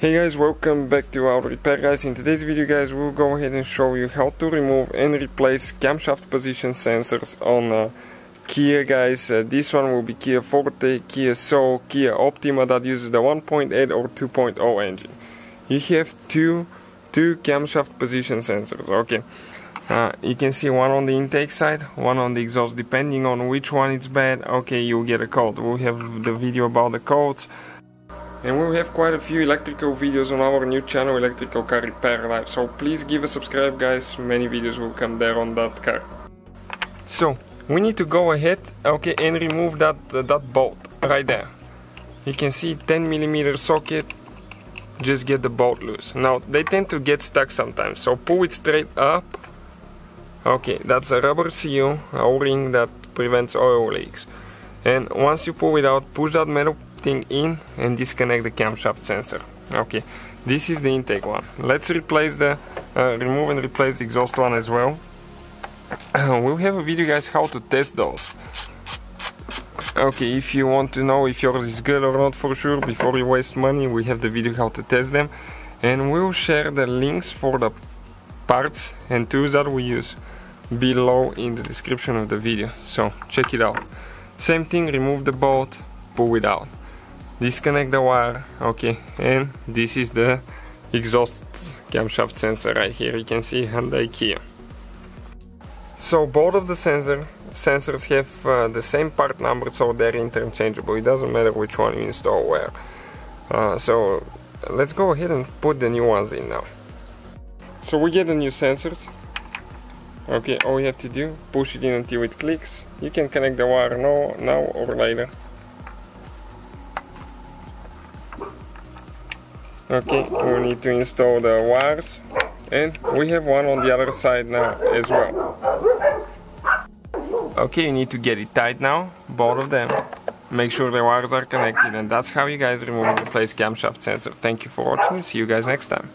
Hey guys, welcome back to Auto Repair guys. In today's video guys, we'll go ahead and show you how to remove and replace camshaft position sensors on uh, Kia guys. Uh, this one will be Kia Forte, Kia Soul, Kia Optima that uses the 1.8 or 2.0 engine. You have two, two camshaft position sensors, okay. Uh, you can see one on the intake side, one on the exhaust, depending on which one is bad, okay, you'll get a code. We'll have the video about the codes and we have quite a few electrical videos on our new channel Electrical Car Repair Live so please give a subscribe guys. Many videos will come there on that car. So we need to go ahead okay and remove that uh, that bolt right there. You can see 10 millimeter socket. Just get the bolt loose. Now they tend to get stuck sometimes. So pull it straight up. Okay that's a rubber seal a o-ring that prevents oil leaks. And once you pull it out push that metal thing in and disconnect the camshaft sensor. Okay this is the intake one. Let's replace the uh, remove and replace the exhaust one as well. We'll have a video guys how to test those. Okay if you want to know if yours is good or not for sure before you waste money we have the video how to test them. And we'll share the links for the parts and tools that we use below in the description of the video. So check it out. Same thing remove the bolt pull it out disconnect the wire. Okay and this is the exhaust camshaft sensor right here. You can see Hyundai Kia so both of the sensor sensors have uh, the same part number so they're interchangeable. It doesn't matter which one you install where. Uh, so let's go ahead and put the new ones in now. So we get the new sensors. Okay all you have to do push it in until it clicks. You can connect the wire now, now or later okay we need to install the wires. And we have one on the other side now as well. Okay you need to get it tight now both of them. Make sure the wires are connected and that's how you guys remove and replace camshaft sensor. Thank you for watching see you guys next time